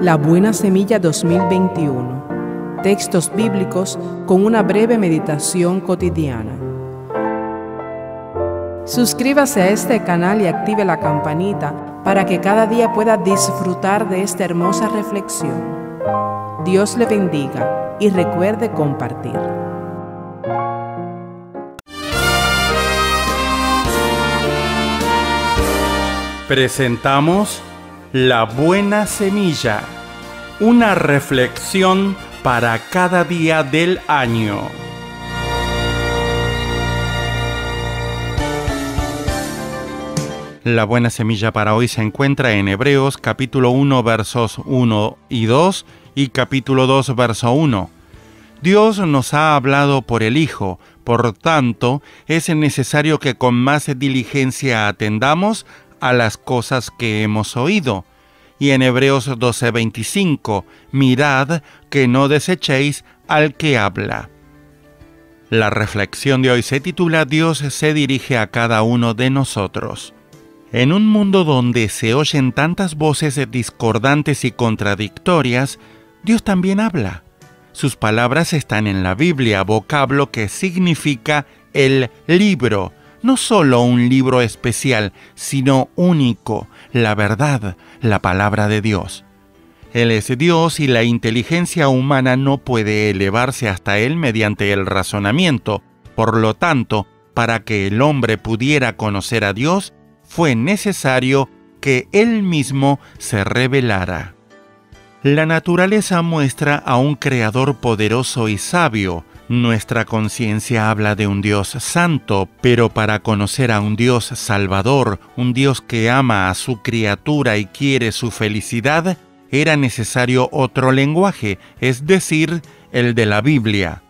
La Buena Semilla 2021. Textos bíblicos con una breve meditación cotidiana. Suscríbase a este canal y active la campanita para que cada día pueda disfrutar de esta hermosa reflexión. Dios le bendiga y recuerde compartir. Presentamos la buena semilla, una reflexión para cada día del año. La buena semilla para hoy se encuentra en Hebreos capítulo 1 versos 1 y 2 y capítulo 2 verso 1. Dios nos ha hablado por el Hijo, por tanto es necesario que con más diligencia atendamos a las cosas que hemos oído. Y en Hebreos 12:25, mirad que no desechéis al que habla. La reflexión de hoy se titula Dios se dirige a cada uno de nosotros. En un mundo donde se oyen tantas voces discordantes y contradictorias, Dios también habla. Sus palabras están en la Biblia, vocablo que significa el libro, no solo un libro especial, sino único, la verdad, la palabra de Dios. Él es Dios y la inteligencia humana no puede elevarse hasta Él mediante el razonamiento. Por lo tanto, para que el hombre pudiera conocer a Dios, fue necesario que Él mismo se revelara. La naturaleza muestra a un Creador poderoso y sabio, nuestra conciencia habla de un Dios santo, pero para conocer a un Dios salvador, un Dios que ama a su criatura y quiere su felicidad, era necesario otro lenguaje, es decir, el de la Biblia.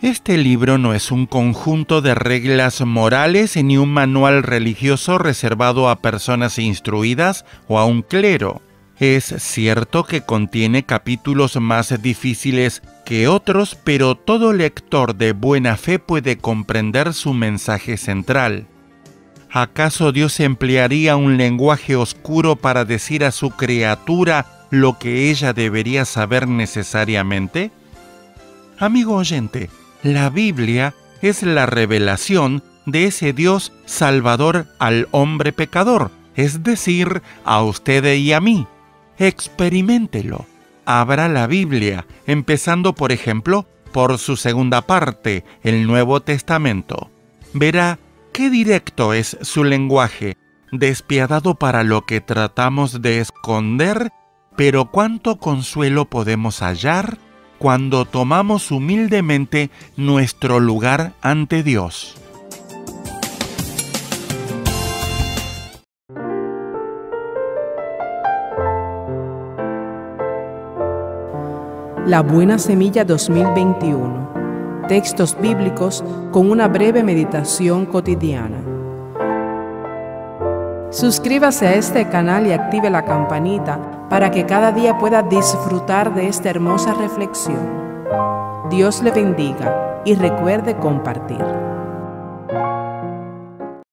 Este libro no es un conjunto de reglas morales ni un manual religioso reservado a personas instruidas o a un clero. Es cierto que contiene capítulos más difíciles que otros, pero todo lector de buena fe puede comprender su mensaje central. ¿Acaso Dios emplearía un lenguaje oscuro para decir a su criatura lo que ella debería saber necesariamente? Amigo oyente, la Biblia es la revelación de ese Dios salvador al hombre pecador, es decir, a usted y a mí. Experiméntelo. Abra la Biblia, empezando por ejemplo por su segunda parte, el Nuevo Testamento. Verá qué directo es su lenguaje, despiadado para lo que tratamos de esconder, pero cuánto consuelo podemos hallar cuando tomamos humildemente nuestro lugar ante Dios. La Buena Semilla 2021. Textos bíblicos con una breve meditación cotidiana. Suscríbase a este canal y active la campanita para que cada día pueda disfrutar de esta hermosa reflexión. Dios le bendiga y recuerde compartir.